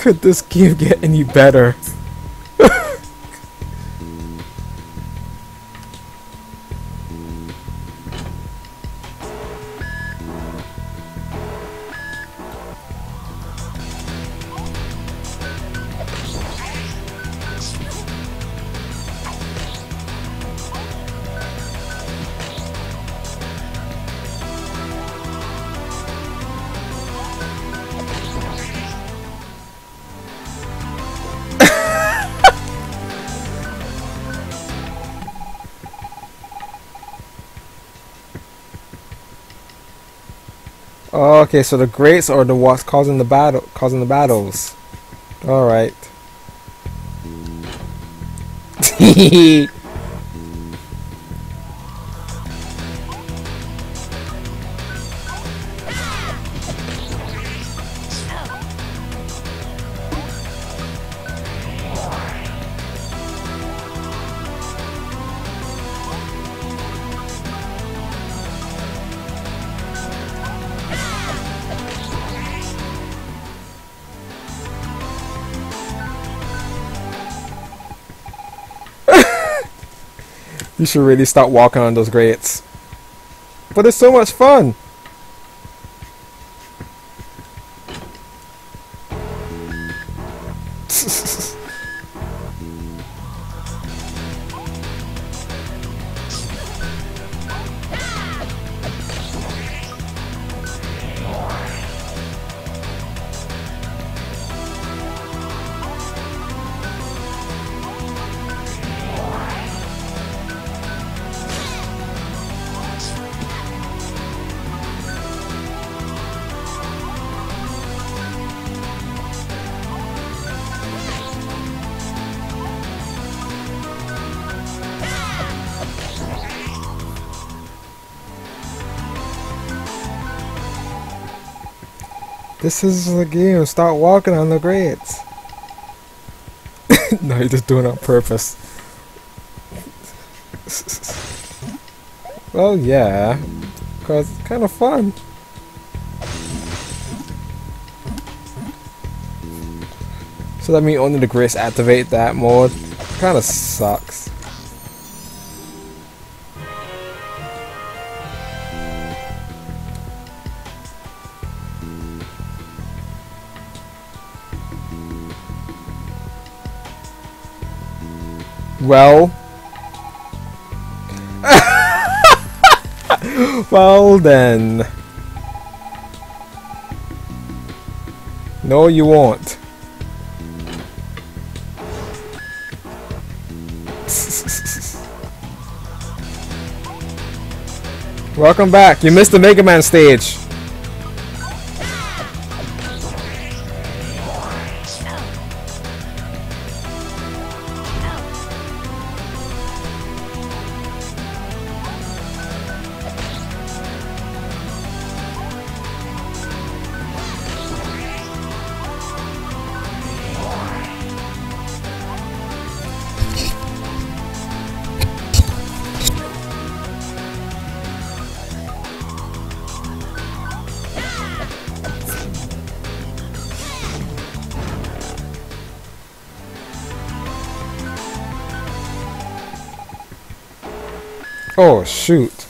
Could this game get any better? Oh, okay, so the grates are the what's causing the battle, causing the battles. All right. you should really start walking on those grates. But it's so much fun. This is the game. Start walking on the grates. no, you're just doing it on purpose. well, oh, yeah. Because it's kind of fun. So that means only the grates activate that mode. Kind of sucks. Well. well then. No, you won't. Welcome back. You missed the Mega Man stage. Oh, shoot.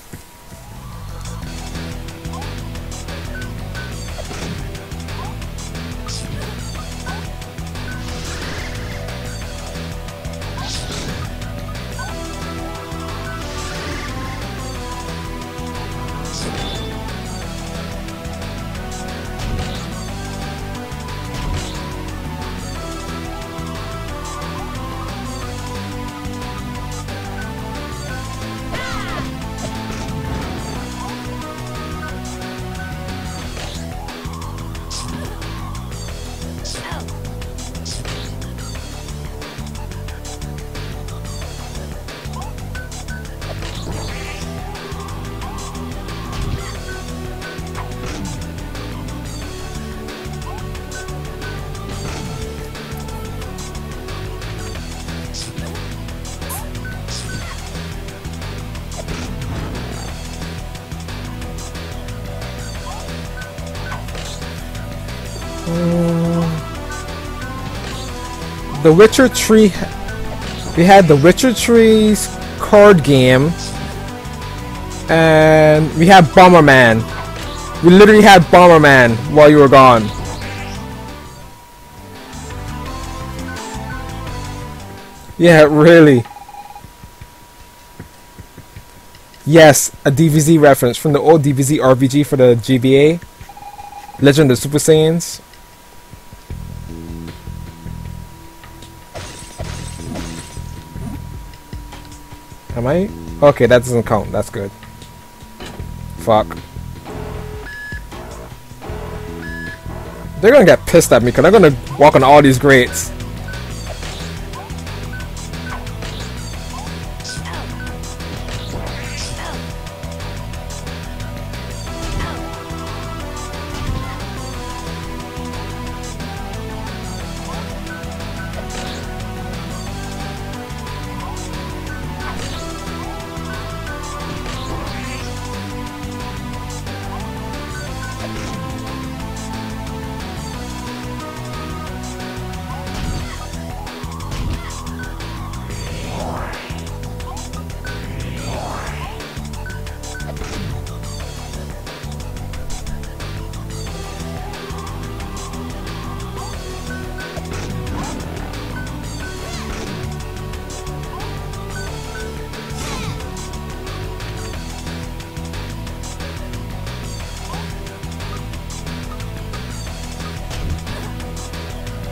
The Witcher 3. We had the Witcher 3's card game. And we had Bomberman. We literally had Bomberman while you were gone. Yeah, really. Yes, a DBZ reference from the old DBZ RPG for the GBA. Legend of Super Saiyans. Am I? Okay, that doesn't count. That's good. Fuck. They're gonna get pissed at me because I'm gonna walk on all these grates.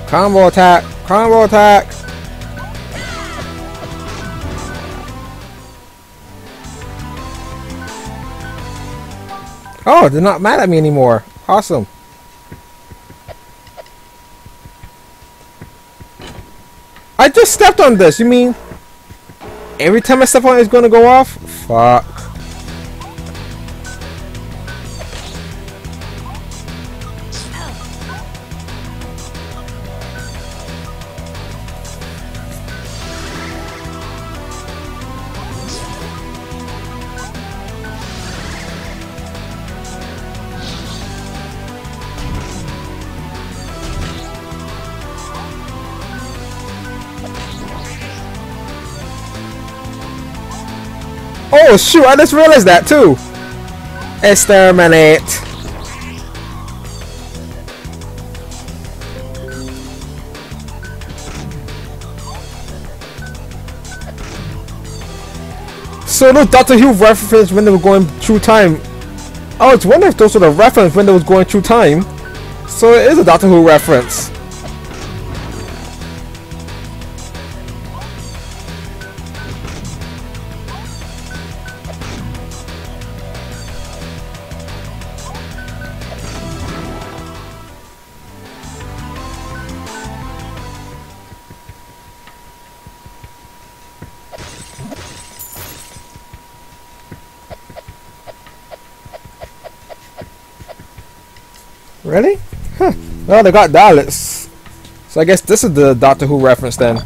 Combo attack! Combo attack! Oh, they're not mad at me anymore. Awesome. I just stepped on this. You mean every time I step on it, it's going to go off? Fuck. Oh shoot, I just realized that too. Exterminate. So those Doctor Who references when they were going through time. I was wondering if those were the reference when they was going through time. So it is a Doctor Who reference. Really? Huh. Well, they got Daleks. So I guess this is the Doctor Who reference then.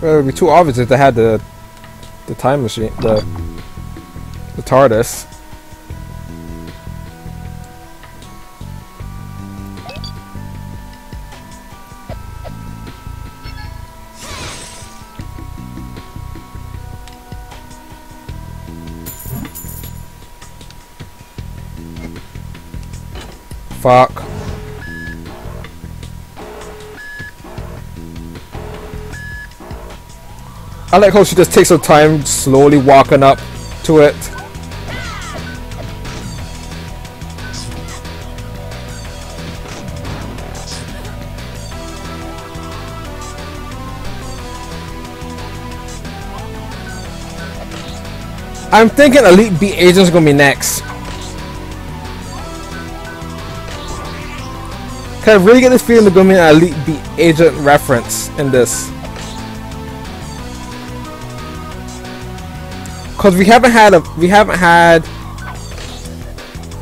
Well, it would be too obvious if they had the the time machine, the the TARDIS. Fuck. I like how she just takes her time slowly walking up to it. I'm thinking Elite Beat Agent's gonna be next. I really get this feeling there's gonna be an Elite Beat Agent reference in this. Cause we haven't had a we haven't had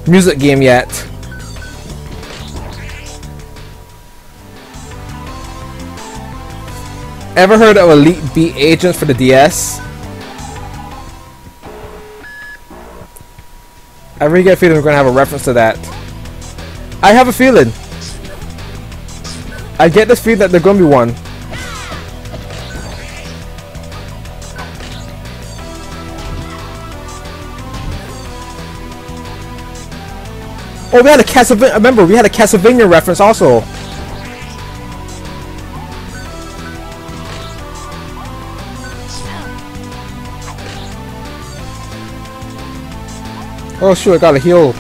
music game yet. Ever heard of Elite Beat Agents for the DS? I really get a feeling we're gonna have a reference to that. I have a feeling. I get this feeling that there's gonna be one. Oh, we had a Castlevania. Remember, we had a Castlevania reference also. Oh shoot, I got a heal.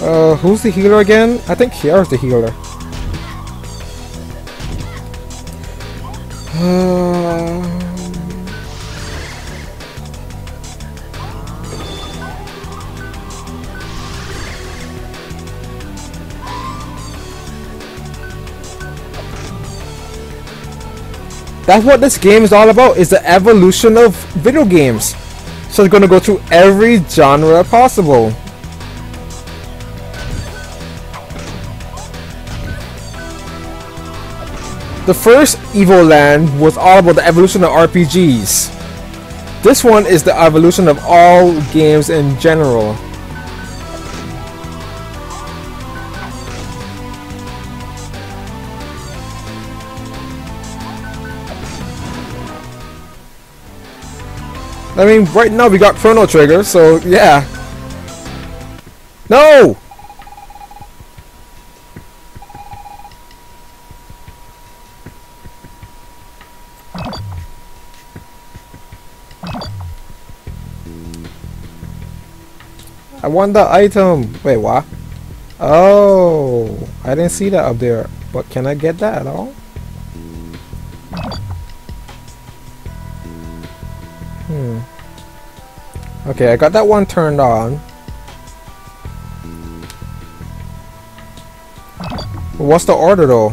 Uh, who's the healer again? I think Kiara's the healer. Hmm. That's what this game is all about, is the evolution of video games. So it's gonna go through every genre possible. The first Evoland was all about the evolution of RPGs. This one is the evolution of all games in general. I mean, right now we got Chrono Trigger, so yeah. No! I want the item. Wait, what? Oh, I didn't see that up there. But can I get that at all? Hmm. Okay, I got that one turned on. What's the order though?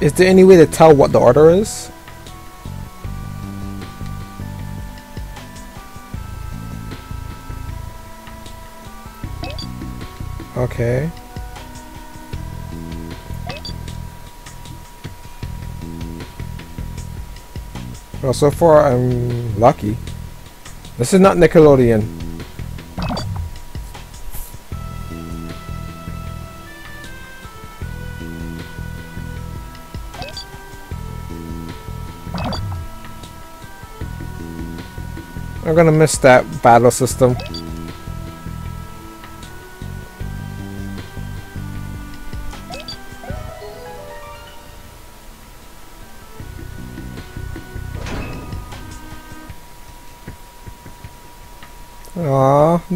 Is there any way to tell what the order is? Okay. Well, so far I'm lucky. This is not Nickelodeon. I'm gonna miss that battle system.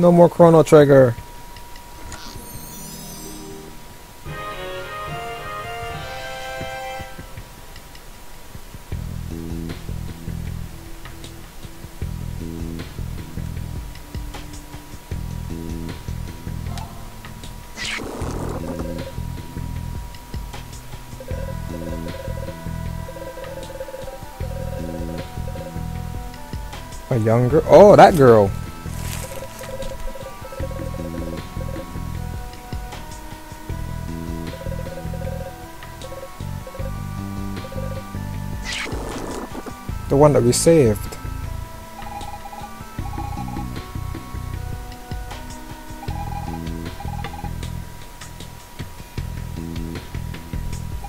No more Chrono Trigger. A younger? Oh, that girl. The one that we saved.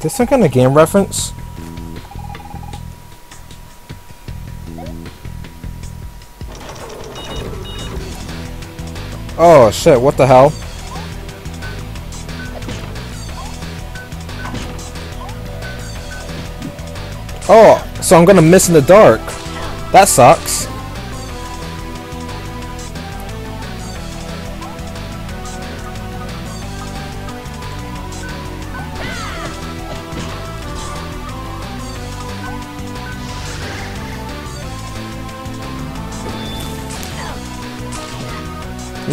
This some kind of game reference? Oh shit, what the hell? Oh, so I'm gonna miss in the dark. That sucks.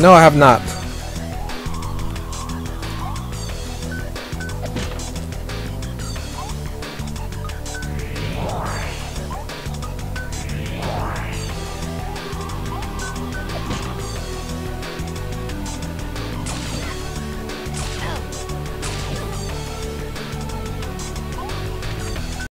No, I have not.